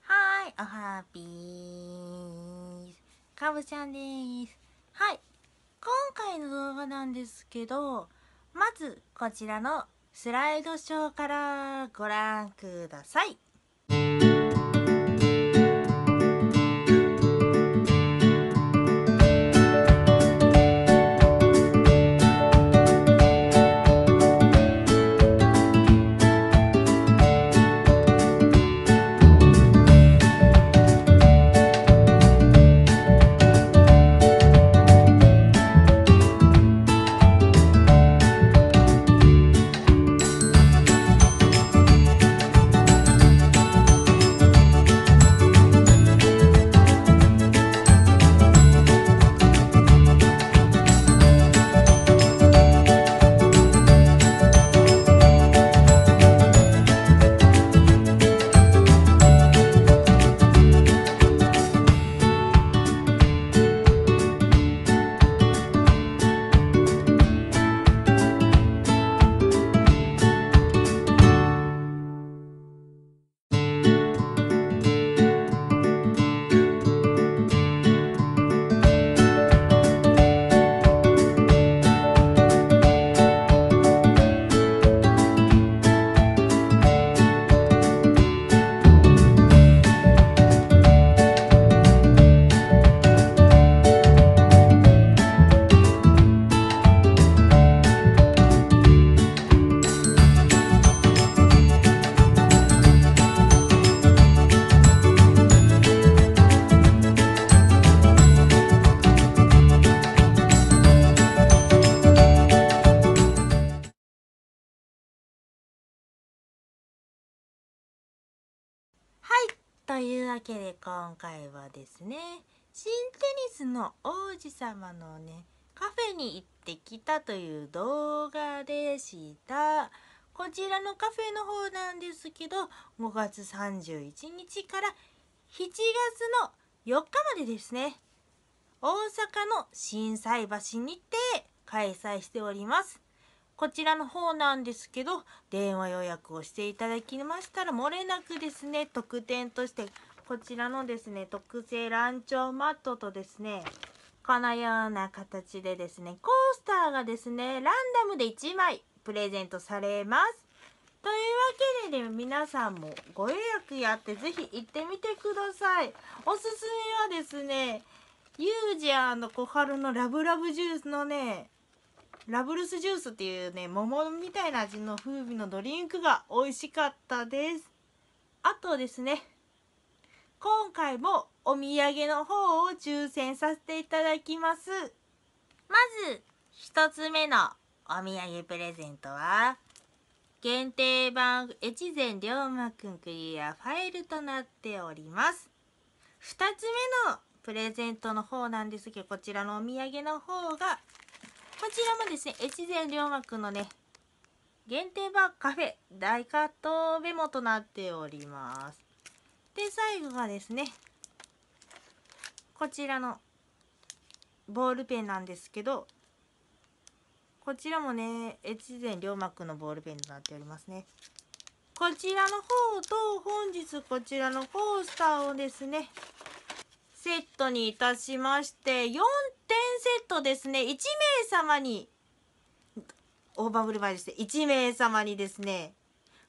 はい、おはぴーかぶちゃんです。はい、今回の動画なんですけど、まずこちらのスライドショーからご覧ください。はい、というわけで今回はですね、新テニスの王子様のね、カフェに行ってきたという動画でした。こちらのカフェの方なんですけど、5月31日から7月の4日までですね、大阪の心斎橋にて開催しております。こちらの方なんですけど電話予約をしていただきましたら漏れなくですね特典としてこちらのですね特製ランチョンマットとですねこのような形でですねコースターがですねランダムで1枚プレゼントされます。というわけで、ね、皆さんもご予約やってぜひ行ってみてください。おすすめはですねユージアの小春のラブラブジュースのねラブルスジュースっていうね桃みたいな味の風味のドリンクが美味しかったです。あとですね今回もお土産の方を抽選させていただきます。まず一つ目のお土産プレゼントは限定版越前龍馬くんクリアファイルとなっております。2つ目のプレゼントの方なんですけどこちらのお土産の方がこちらもですね、越前龍馬くんのね、限定版カフェ大カットメモとなっております。で、最後がですね、こちらのボールペンなんですけど、こちらもね、越前龍馬くんのボールペンとなっておりますね。こちらの方と本日こちらのコースターをですね、セットにいたしまして4点セットですね。1名様にオーバーブルバイですね。1名様にですね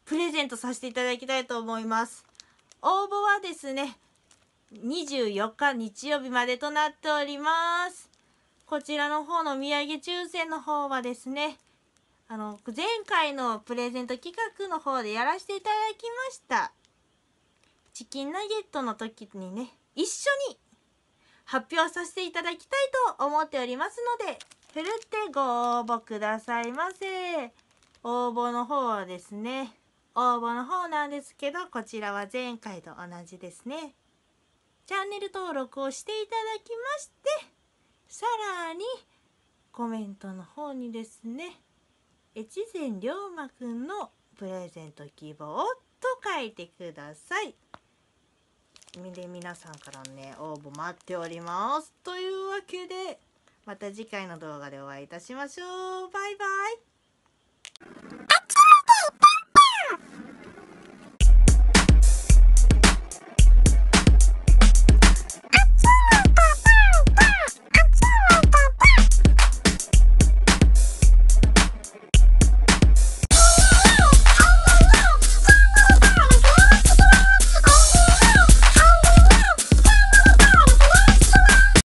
プレゼントさせていただきたいと思います。応募はですね24日日曜日までとなっております。こちらの方の土産抽選の方はですねあの前回のプレゼント企画の方でやらせていただきました。チキンナゲットの時にね一緒に発表させていただきたいと思っておりますので、ふるってご応募くださいませ。応募の方はですね、応募の方なんですけど、こちらは前回と同じですね。チャンネル登録をしていただきまして、さらにコメントの方にですね、越前龍馬くんのプレゼント希望と書いてください。で皆さんからね応募待っております。というわけでまた次回の動画でお会いいたしましょう。バイバイ。